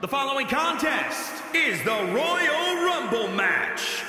The following contest is the Royal Rumble match.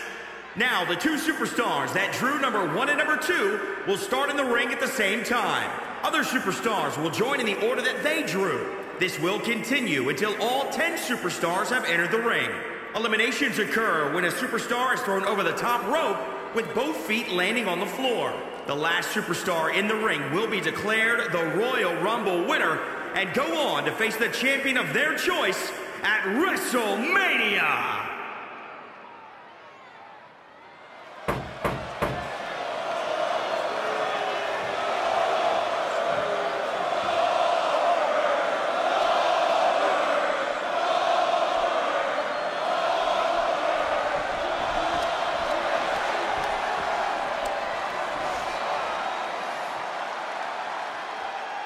Now, the two superstars that drew number one and number two will start in the ring at the same time. Other superstars will join in the order that they drew. This will continue until all 10 superstars have entered the ring. Eliminations occur when a superstar is thrown over the top rope with both feet landing on the floor. The last superstar in the ring will be declared the Royal Rumble winner and go on to face the champion of their choice at WrestleMania.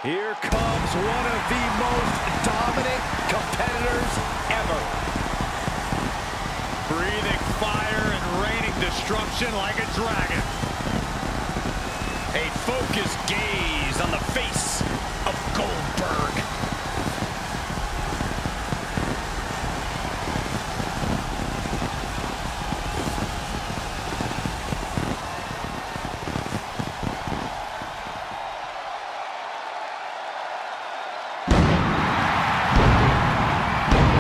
Here comes one of the most dominant competitors ever. Breathing fire and raining destruction like a dragon. A focused gaze on the face of Goldberg.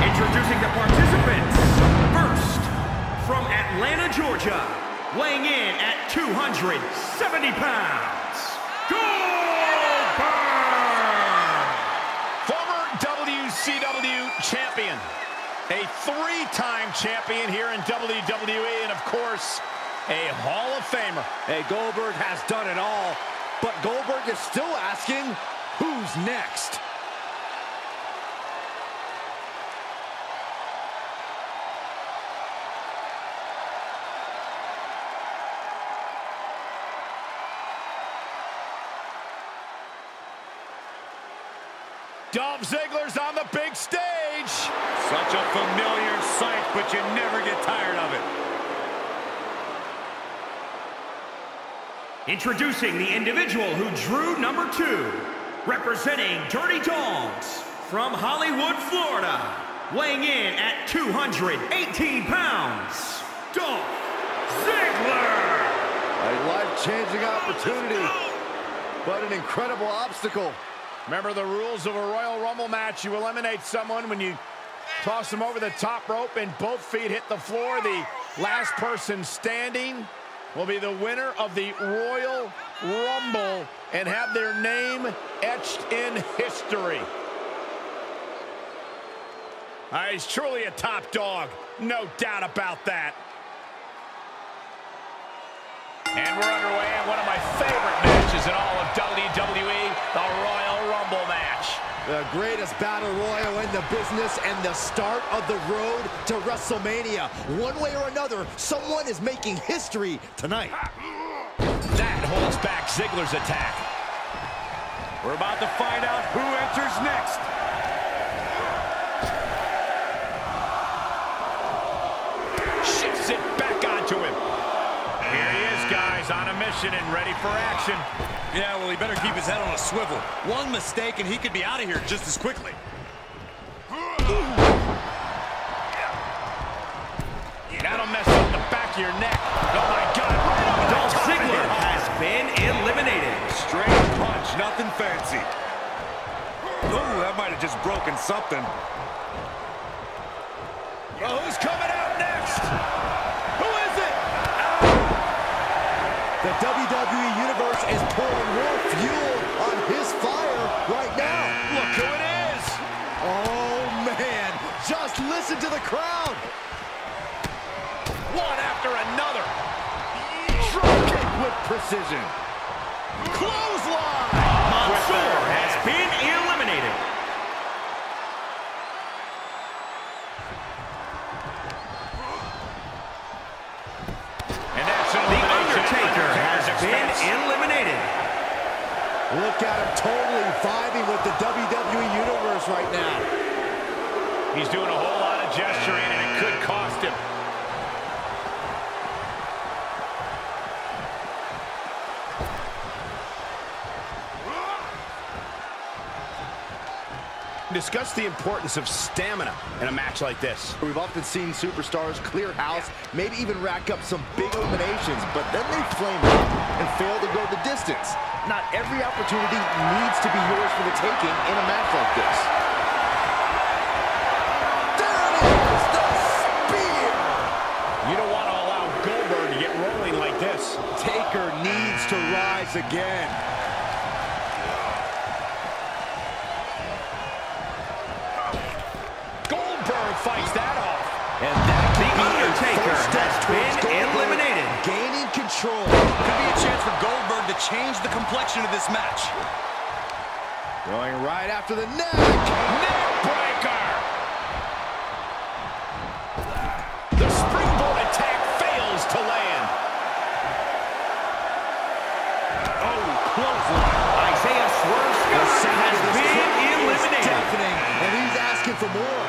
Introducing the participants. Atlanta, Georgia, weighing in at 270 pounds, Goldberg! Former WCW champion. A three-time champion here in WWE, and of course, a Hall of Famer. Hey, Goldberg has done it all, but Goldberg is still asking, who's next? Dolph Ziggler's on the big stage. Such a familiar sight, but you never get tired of it. Introducing the individual who drew number two, representing Dirty Dawgs from Hollywood, Florida, weighing in at 218 pounds, Dolph Ziggler! A life-changing opportunity, but an incredible obstacle. Remember the rules of a Royal Rumble match. You eliminate someone when you toss them over the top rope and both feet hit the floor. The last person standing will be the winner of the Royal Rumble and have their name etched in history. Uh, he's truly a top dog. No doubt about that. And we're underway in one of my favorite matches in all The greatest battle royal in the business and the start of the road to WrestleMania. One way or another, someone is making history tonight. That holds back Ziggler's attack. We're about to find out who enters next. Shifts it back onto him. Here he is, guys, on a mission and ready for action. Yeah, well, he better keep his head on a swivel. One mistake and he could be out of here just as quickly. That'll mess up the back of your neck. Oh, my God. Right the Dolph Ziggler has been eliminated. Straight punch, nothing fancy. Ooh, that might have just broken something. Well, who's coming out next? Who is it? The WWE is pouring more fuel on his fire right now. Look who it is. Oh, man. Just listen to the crowd. One after another. Drop kick with precision. Clothesline. Mansoor has been eliminated. And that's an The elimination at Undertaker has Undertaker's been expense. eliminated. Look at him totally vibing with the WWE Universe right now. He's doing a whole lot of gesturing, and it could cost him. discuss the importance of stamina in a match like this. We've often seen superstars clear house, maybe even rack up some big eliminations, but then they flame out and fail to go the distance. Not every opportunity needs to be yours for the taking in a match like this. Rise again. Goldberg fights that off. And that The could Undertaker has been Goldberg eliminated. Gaining control. Could be a chance for Goldberg to change the complexion of this match. Going right after the neck. Neck breaker. Asking for more.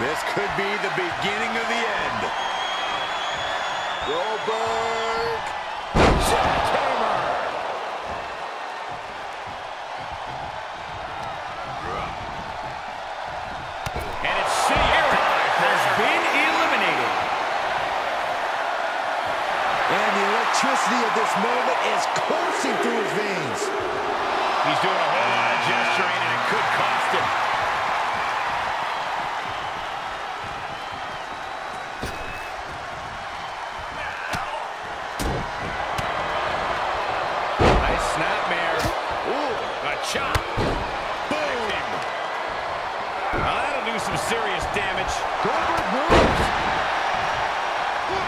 This could be the beginning of the end. Goldberg. This moment is coursing through his veins. He's doing a whole lot of gesturing, and it could cost him. Nice snapmare. Ooh, a chop. Boom. Now that'll do some serious damage. Goldberg moves.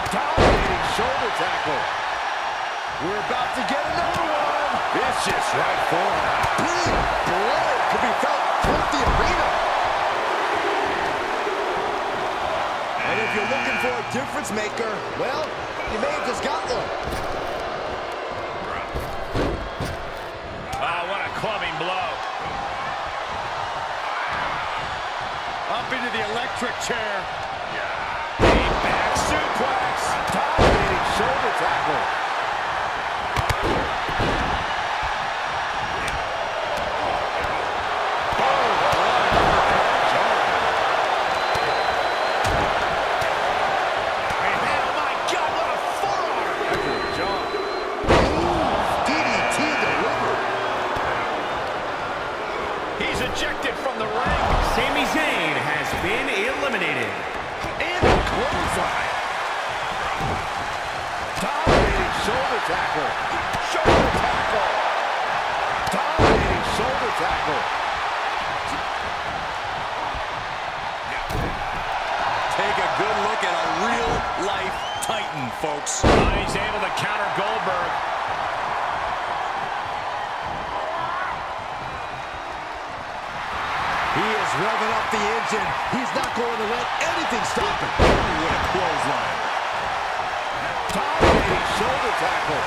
Dominating shoulder tackle. We're about to get another one. It's just right forearm. Big blow could be felt throughout the arena. And if you're looking for a difference maker, well, you may have just got one. Oh, what a clubbing blow. Up into the electric chair. A back suplex. Dominating shoulder tackle. And clothesline. Dominating shoulder tackle. Shoulder tackle. Dominating shoulder tackle. Take a good look at a real-life Titan, folks. Oh, he's able to counter Goldberg. Is revving up the engine. He's not going to let anything stop him. What a clothesline. Dominating shoulder tackle.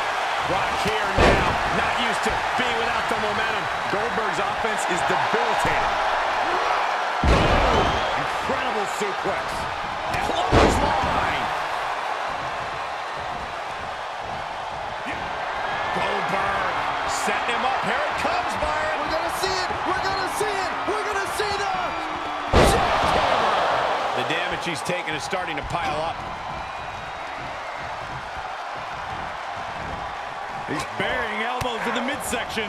Rock here now. Not used to being without the momentum. Goldberg's offense is debilitating. Incredible suplex. Clothesline. Goldberg taken is starting to pile up. He's burying elbows in the midsection.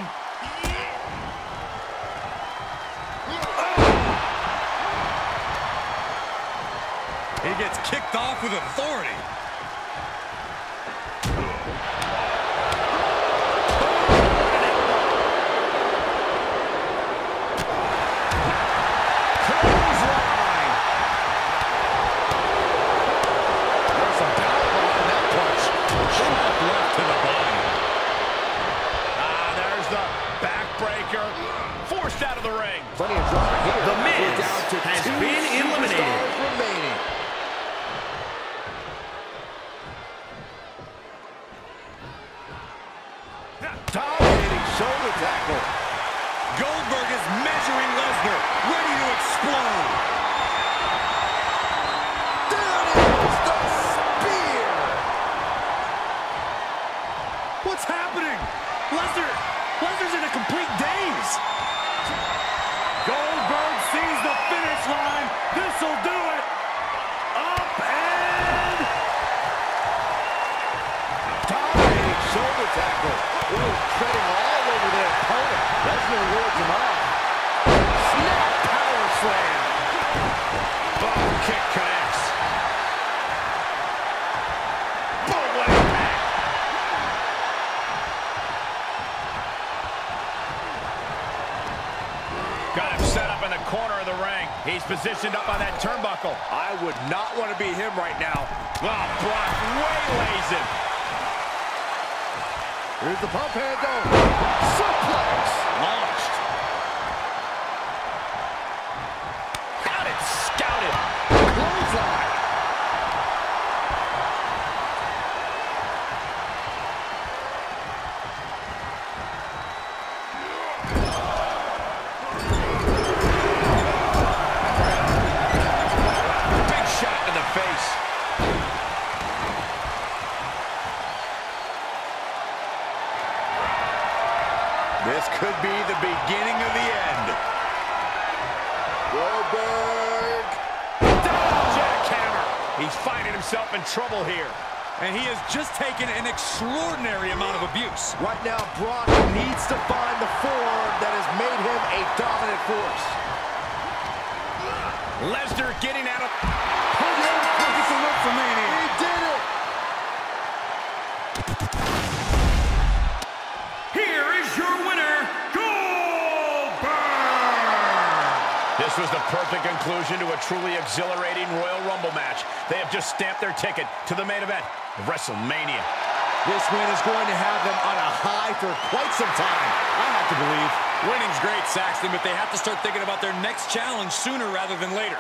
He gets kicked off with authority. another tackle. Ooh, treading all over their opponent. Lesnar wards him off. Snap power slam. Ball kick connects. Boom, what impact. Got him set up in the corner of the ring. He's positioned up on that turnbuckle. I would not want to be him right now. Oh, Brock waylays him. Here's the pump handle. Suplex. Launched. He's finding himself in trouble here. And he has just taken an extraordinary amount of abuse. Right now, Brock needs to find the form that has made him a dominant force. Lesnar getting out of... It's a look for Mania. He did it. This was the perfect conclusion to a truly exhilarating Royal Rumble match. They have just stamped their ticket to the main event of WrestleMania. This win is going to have them on a high for quite some time. I have to believe. Winning's great, Saxton, but they have to start thinking about their next challenge sooner rather than later.